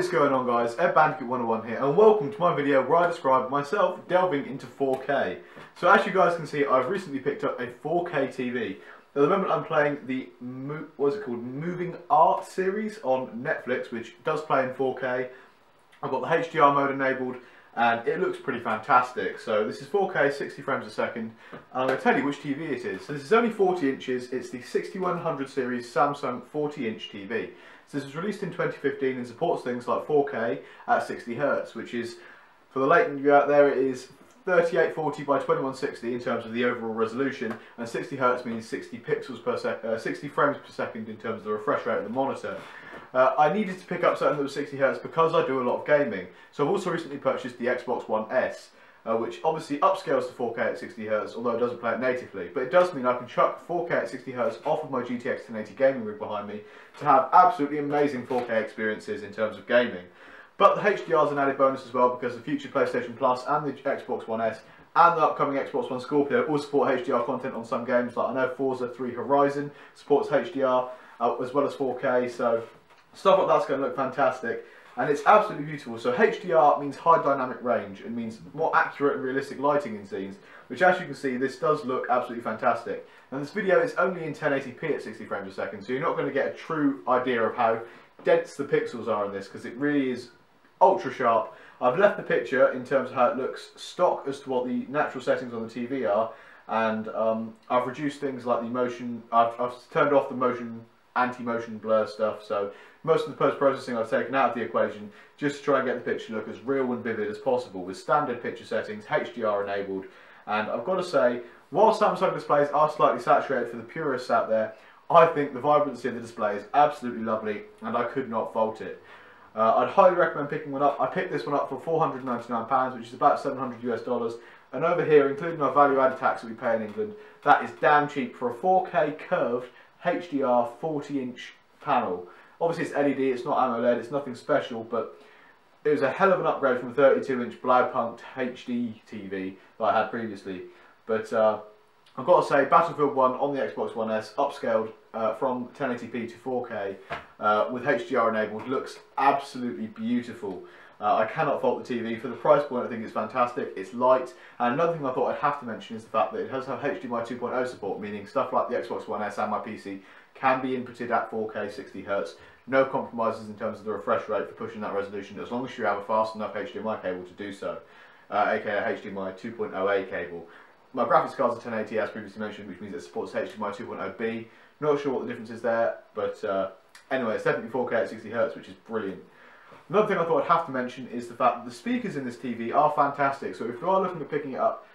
is going on guys, Ed Bandicoot 101 here and welcome to my video where I describe myself delving into 4K. So as you guys can see I've recently picked up a 4K TV. At the moment I'm playing the, what's it called, Moving Art series on Netflix which does play in 4K. I've got the HDR mode enabled and it looks pretty fantastic. So this is 4K, 60 frames a second, and I'm going to tell you which TV it is. So this is only 40 inches, it's the 6100 series Samsung 40 inch TV. So this was released in 2015 and supports things like 4K at 60 Hz, which is, for the latent view out there, it is 3840 by 2160 in terms of the overall resolution, and 60 Hz means 60 pixels per sec, uh, 60 frames per second in terms of the refresh rate of the monitor. Uh, I needed to pick up something that was 60 Hz because I do a lot of gaming. So I've also recently purchased the Xbox One S. Uh, which obviously upscales to 4K at 60Hz, although it doesn't play it natively. But it does mean I can chuck 4K at 60Hz off of my GTX 1080 gaming rig behind me to have absolutely amazing 4K experiences in terms of gaming. But the HDR is an added bonus as well because the future PlayStation Plus and the Xbox One S and the upcoming Xbox One Scorpio all support HDR content on some games. Like I know Forza 3 Horizon supports HDR uh, as well as 4K, so stuff like that's going to look fantastic and it's absolutely beautiful. So HDR means high dynamic range and means more accurate and realistic lighting in scenes, which as you can see, this does look absolutely fantastic. And this video is only in 1080p at 60 frames a second, so you're not going to get a true idea of how dense the pixels are in this, because it really is ultra sharp. I've left the picture in terms of how it looks stock as to what the natural settings on the TV are, and um, I've reduced things like the motion, I've, I've turned off the motion anti-motion blur stuff. So most of the post-processing I've taken out of the equation just to try and get the picture look as real and vivid as possible with standard picture settings, HDR enabled. And I've got to say, while Samsung displays are slightly saturated for the purists out there, I think the vibrancy of the display is absolutely lovely and I could not fault it. Uh, I'd highly recommend picking one up. I picked this one up for £499, which is about 700 US dollars. And over here, including our value added tax that we pay in England, that is damn cheap for a 4K curved HDR 40 inch panel. Obviously it's LED, it's not AMOLED, it's nothing special, but it was a hell of an upgrade from a 32 inch Blaupunkt HD TV that I had previously. But uh, I've got to say, Battlefield 1 on the Xbox One S, upscaled uh, from 1080p to 4K uh, with HDR enabled, looks absolutely beautiful. Uh, I cannot fault the TV. For the price point, I think it's fantastic. It's light. And another thing I thought I'd have to mention is the fact that it does have HDMI 2.0 support, meaning stuff like the Xbox One S and my PC can be inputted at 4K 60Hz. No compromises in terms of the refresh rate for pushing that resolution, as long as you have a fast enough HDMI cable to do so, uh, aka HDMI 2.0A cable. My graphics card's a 1080 as previously mentioned, which means it supports HDMI 2.0B. Not sure what the difference is there, but uh, anyway, it's definitely 4K at 60Hz, which is brilliant. Another thing I thought I'd have to mention is the fact that the speakers in this TV are fantastic. So if you are looking at picking it up,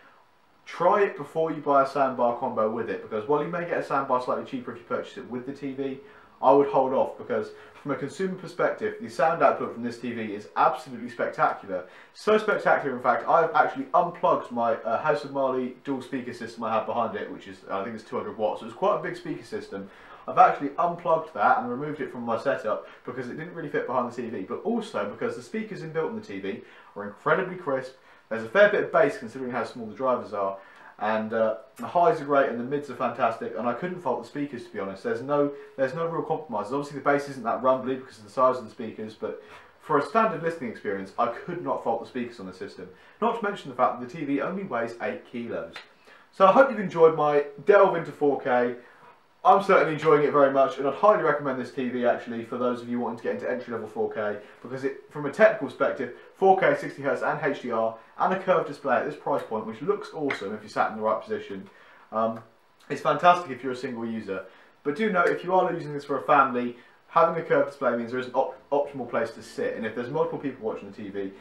try it before you buy a soundbar combo with it. Because while you may get a soundbar slightly cheaper if you purchase it with the TV, I would hold off because from a consumer perspective, the sound output from this TV is absolutely spectacular. So spectacular, in fact, I've actually unplugged my uh, House of Marley dual speaker system I have behind it, which is, I think it's 200 watts. So it's quite a big speaker system. I've actually unplugged that and removed it from my setup because it didn't really fit behind the TV, but also because the speakers inbuilt in the TV are incredibly crisp. There's a fair bit of bass considering how small the drivers are, and uh, the highs are great and the mids are fantastic. And I couldn't fault the speakers to be honest. There's no there's no real compromises. Obviously the bass isn't that rumbly because of the size of the speakers, but for a standard listening experience, I could not fault the speakers on the system. Not to mention the fact that the TV only weighs 8 kilos. So I hope you've enjoyed my delve into 4K. I'm certainly enjoying it very much and I'd highly recommend this TV actually for those of you wanting to get into entry level 4K because it, from a technical perspective, 4K 60Hz and HDR and a curved display at this price point which looks awesome if you're sat in the right position. Um, it's fantastic if you're a single user. But do note if you are using this for a family, having a curved display means there is an op optimal place to sit and if there's multiple people watching the TV,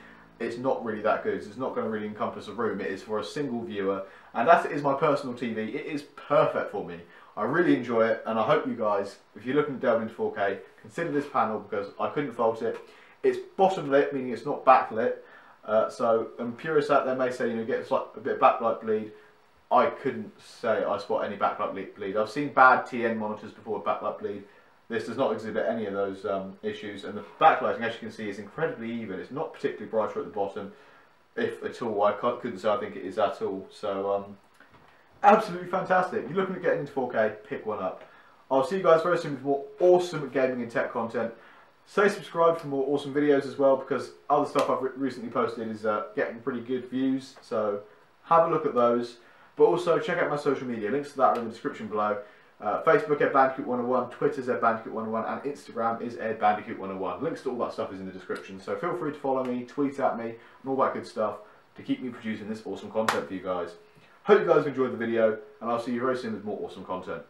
it's not really that good. It's not going to really encompass a room. It is for a single viewer and as it is my personal TV, it is perfect for me. I really enjoy it and I hope you guys, if you're looking to delve into 4K, consider this panel because I couldn't fault it. It's bottom lit, meaning it's not backlit. Uh, so, and purists out there may say, you know, get a bit of backlight bleed. I couldn't say I spot any backlight bleed. I've seen bad TN monitors before with backlight bleed. This does not exhibit any of those um, issues. And the backlighting, as you can see, is incredibly even. It's not particularly brighter at the bottom, if at all. I couldn't say I think it is at all. So, um, absolutely fantastic. You're looking at getting into 4K, pick one up. I'll see you guys very soon with more awesome gaming and tech content. Stay subscribed for more awesome videos as well because other stuff I've recently posted is uh, getting pretty good views. So have a look at those. But also check out my social media. Links to that are in the description below. Uh, Facebook Ed Bandicoot 101, Twitter's Ed Bandicoot 101, and Instagram is Ed Bandicoot 101. Links to all that stuff is in the description. So feel free to follow me, tweet at me, and all that good stuff to keep me producing this awesome content for you guys. Hope you guys enjoyed the video, and I'll see you very soon with more awesome content.